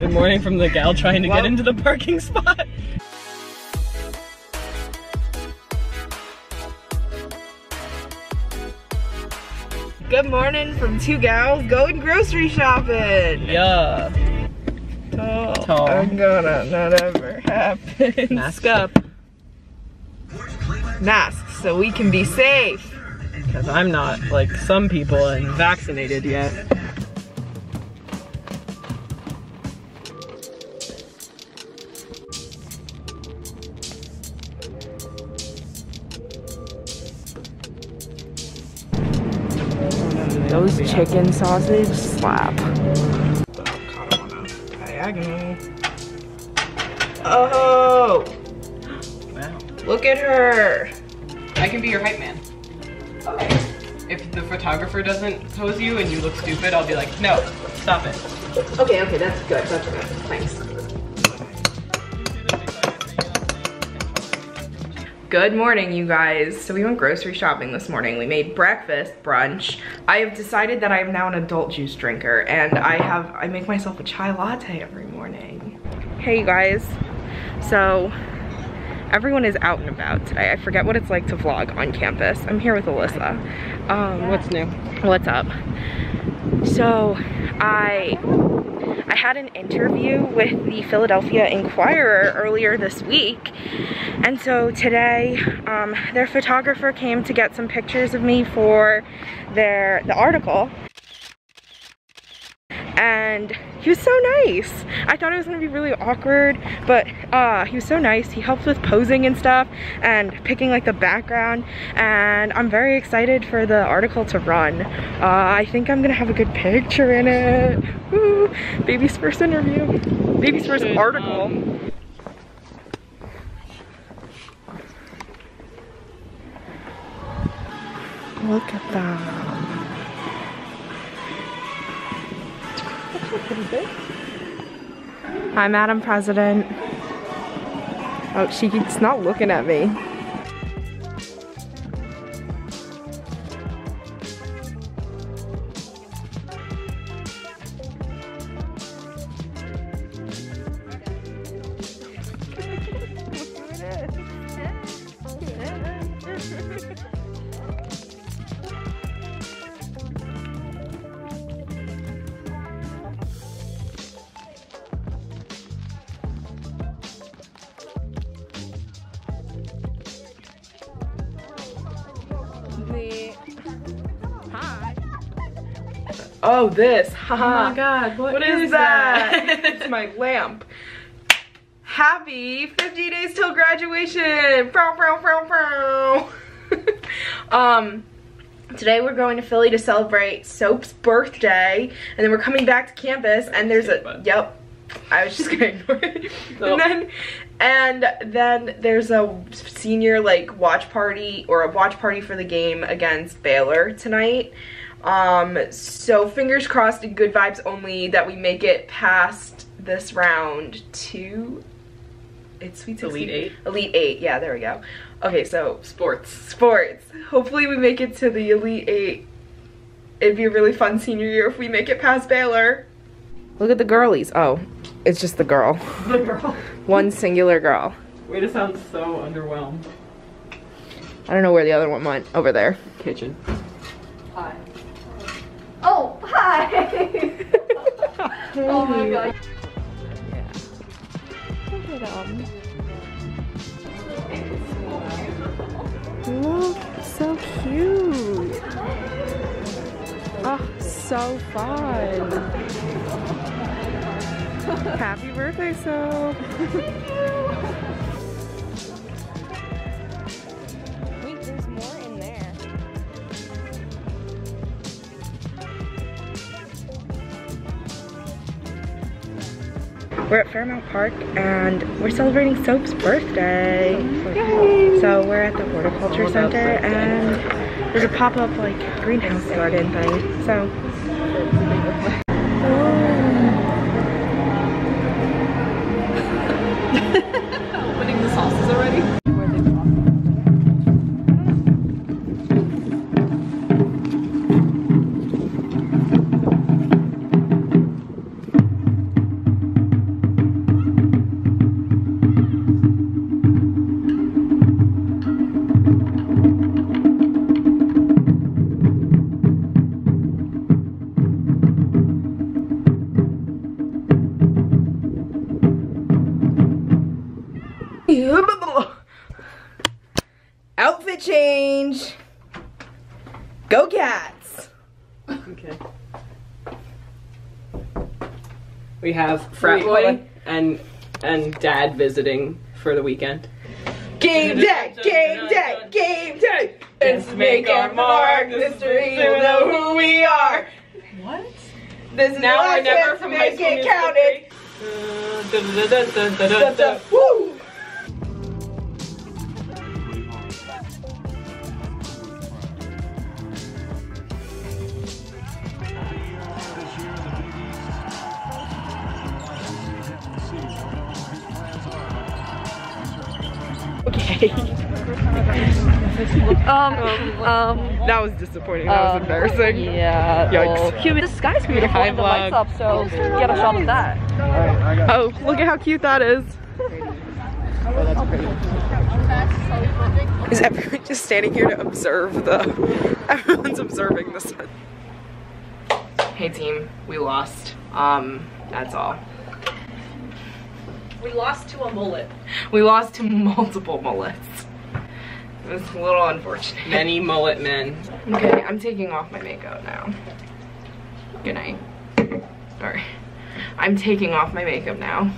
Good morning from the gal trying to get into the parking spot. Good morning from two gals going grocery shopping. Yeah. Tall. Tall. I'm gonna not ever happen. Mask up. Masks so we can be safe. Because I'm not like some people and vaccinated yet. Those chicken sausage slap. Diagonal. Oh, Wow. look at her. I can be your hype man. Okay. If the photographer doesn't pose you and you look stupid, I'll be like, no, stop it. Okay, okay, that's good. That's good. Thanks. Good morning, you guys. So we went grocery shopping this morning. We made breakfast, brunch. I have decided that I am now an adult juice drinker and I have, I make myself a chai latte every morning. Hey, you guys. So everyone is out and about today. I forget what it's like to vlog on campus. I'm here with Alyssa. Um, What's new? What's up? So I I had an interview with the Philadelphia Inquirer earlier this week. And so today, um, their photographer came to get some pictures of me for their the article. And he was so nice. I thought it was gonna be really awkward, but uh, he was so nice. He helped with posing and stuff and picking like the background. And I'm very excited for the article to run. Uh, I think I'm gonna have a good picture in it. Woo! Baby's first interview. Baby's first article. Look at that. Hi, Madam President. Oh, she's not looking at me. Hi. Oh, this. Haha. god, What is, that? it's my lamp. Happy 50 days till graduation. Prow, prow, prow, prow. um, today we're going to Philly to celebrate Soap's birthday, and then we're coming back to campus, and there's a yep. I was just gonna ignore it. No. And then, and then there's a senior like watch party or a watch party for the game against Baylor tonight. Um, so fingers crossed and good vibes only that we make it past this round to it's Sweet 16. Elite Eight? Elite Eight, yeah, there we go. Okay, so Sports. sports. Hopefully we make it to the Elite Eight. It'd be a really fun senior year if we make it past Baylor. Look at the girlies. Oh, it's just the girl. The girl. One singular girl. Way to sound so underwhelmed. I don't know where the other one went. Over there. Kitchen. Hi. Oh, hi! oh my god. Look at 'em. Look, so cute. Oh, so fun. Happy birthday, so. Wait, there's more in there. We're at Fairmount Park and we're celebrating Soap's birthday. So we're at the Horticulture Center and there's a pop-up like greenhouse garden thing. So Outfit change. Go cats. Okay. We have frat Wait, boy and and dad visiting for the weekend. Game day, game day, game day. Let's make our mark. This dream will know who we are. What? This is Now or never from High School it counted. Woo! Okay. Um, um, That was disappointing. That was um, embarrassing. Yeah. Yikes. well, cute. The sky's beautiful Hi, and the lights up, so get a shot of that. Oh, look at how cute that is. Is everyone just standing here to observe the... Everyone's observing the sun. Hey team, we lost. Um, that's all. We lost to a mullet. We lost to multiple mullets. It was a little unfortunate. Many mullet men. Okay, I'm taking off my makeup now. Good night. Sorry. I'm taking off my makeup now.